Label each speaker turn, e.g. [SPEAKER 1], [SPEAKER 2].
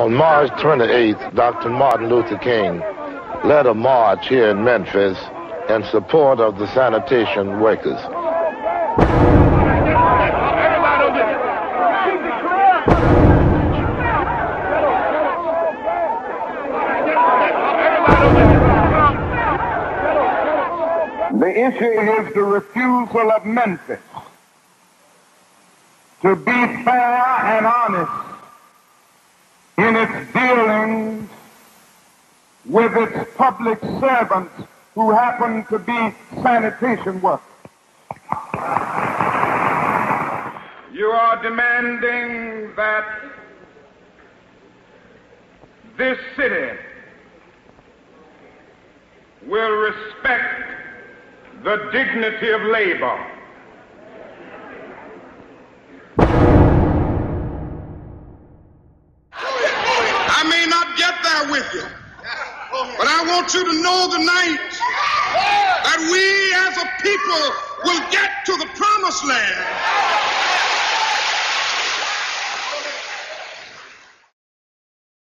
[SPEAKER 1] On March 28th, Dr. Martin Luther King led a march here in Memphis in support of the sanitation workers.
[SPEAKER 2] The issue is the refusal of Memphis to be fair and honest in its dealings with its public servants who happen to be sanitation workers. You are demanding that this city will respect the dignity of labor. Want you to know tonight that we as a people will get to the